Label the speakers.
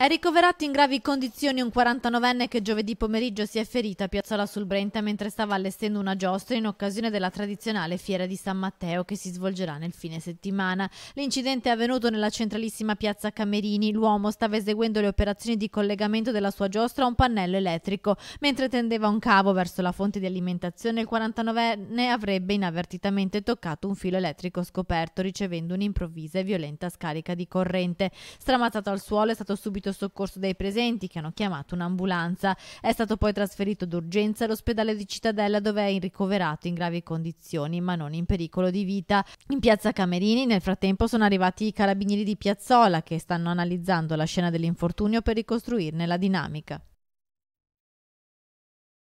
Speaker 1: È ricoverato in gravi condizioni un 49enne che giovedì pomeriggio si è ferito a Piazzola sul Brenta mentre stava allestendo una giostra in occasione della tradizionale fiera di San Matteo che si svolgerà nel fine settimana. L'incidente è avvenuto nella centralissima piazza Camerini. L'uomo stava eseguendo le operazioni di collegamento della sua giostra a un pannello elettrico. Mentre tendeva un cavo verso la fonte di alimentazione, il 49enne avrebbe inavvertitamente toccato un filo elettrico scoperto, ricevendo un'improvvisa e violenta scarica di corrente. Stramazzato al suolo è stato subito subito soccorso dai presenti che hanno chiamato un'ambulanza. È stato poi trasferito d'urgenza all'ospedale di Cittadella dove è ricoverato in gravi condizioni ma non in pericolo di vita. In piazza Camerini nel frattempo sono arrivati i carabinieri di Piazzola che stanno analizzando la scena dell'infortunio per ricostruirne la dinamica.